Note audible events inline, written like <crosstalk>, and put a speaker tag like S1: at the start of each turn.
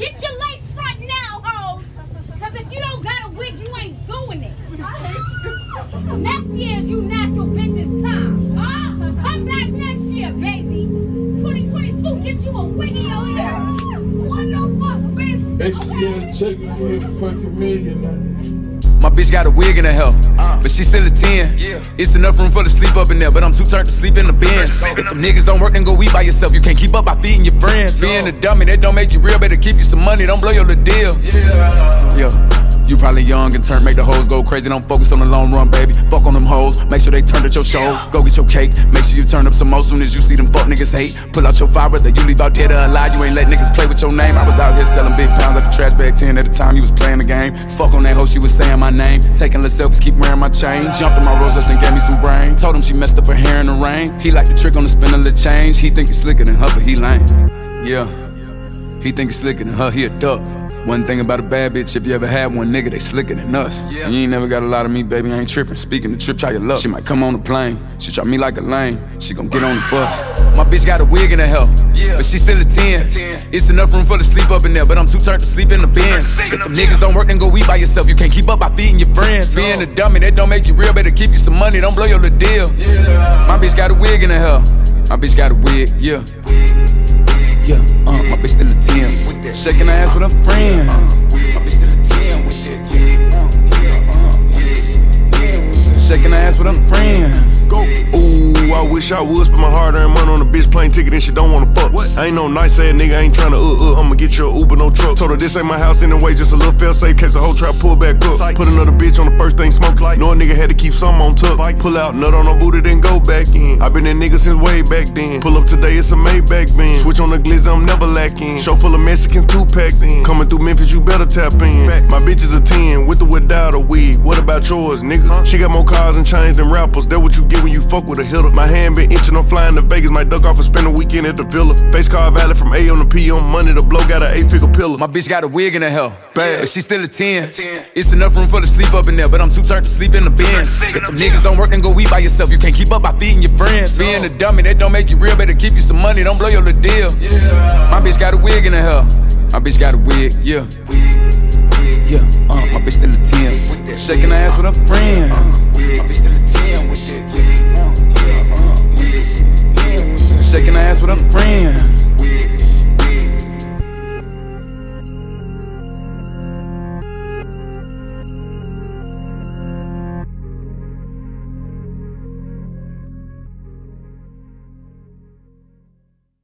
S1: Get your lace front now, hoes. Cause if you don't got a wig, you ain't doing it. <laughs> Next year is you natural bitches time. Ah, come back next year, baby. 2022, get you a wig in your ear. What the fuck, bitch?
S2: ATL Jacob with a fucking millionaire.
S3: My bitch got a wig in her hair, but she still a 10. It's enough room for the sleep up in there, but I'm too turned to sleep in the Benz. If them niggas don't work, then go eat by yourself. You can't keep up by feeding your friends. Being a dummy, that don't make you real. Better keep you some money, don't blow your little deal. Yeah. You probably young and turn, make the hoes go crazy. Don't focus on the long run, baby. Fuck on them hoes, make sure they turn at your show. Go get your cake, make sure you turn up some more soon as you see them fuck niggas hate. Pull out your fire, whether you leave out dead or alive. You ain't let niggas play with your name. I was out here selling big pounds like a trash bag 10 at the time you was playing the game. Fuck on that hoe, she was saying my name. Taking little selfies, keep wearing my chain. Jumped in my roses and gave me some brain. Told him she messed up her hair in the rain. He like the trick on the spin of the change. He think he's slicker than her, but he lame. Yeah. He think he's slicker than her, he a duck. One thing about a bad bitch, if you ever had one nigga, they slicker than us. Yeah. You ain't never got a lot of me, baby, I ain't tripping. Speaking the trip, try your luck. She might come on the plane, she try me like a lame. She gon' get on the bus. My bitch got a wig in her hair, but she still a 10. It's enough room for the sleep up in there, but I'm too turned to sleep in the Benz. If them niggas don't work, then go eat by yourself. You can't keep up by feeding your friends. Being a dummy, that don't make you real. Better keep you some money, don't blow your little deal. My bitch got a wig in her hair. My bitch got a wig, yeah. Yeah, Shaking her ass with her friends. My bitch still a 10 with. Shaking her ass with her friends.
S4: Go. Ooh, I wish I would spend my hard earned money on a bitch plane ticket and she don't wanna fuck. What? I ain't no nice ass nigga, I ain't tryna uh uh. I'ma get you a Uber, no Told her this ain't my house anyway, just a little fail safe case the whole trap pull back up. Put another bitch on the first thing smoke like. Know a nigga had to keep some on tuck. Pull out, nut on her booty, then go back in. I been that nigga since way back then. Pull up today, it's a Maybach Benz. Switch on the glizzy, I'm never lacking. Show full of Mexicans, two packed in. Coming through Memphis, you better tap in. My bitch is a 10, with or without a wig. What about yours, nigga? She got more cars and chains than rappers. That what you get when you fuck with a hitter. My hand been itching, I'm flying to Vegas. Might duck off and spend a weekend at the villa. Face car valid from A on the P on money. The blow got an eight figure pillar.
S3: My bitch got a wig in her hair,
S4: Bad.
S3: but she still a 10. It's enough room for the sleep up in there, but I'm too turned to sleep in the Benz. If the niggas don't work, then go eat by yourself. You can't keep up by feeding your friends. Being a dummy, that don't make you real. Better keep you some money, don't blow your little deal. My bitch got a wig in her hair. My bitch got a wig, yeah. Yeah, uh, my bitch still a 10. Shaking her ass with her friends. My bitch still a 10 with it, yeah. Shaking her ass with her friends.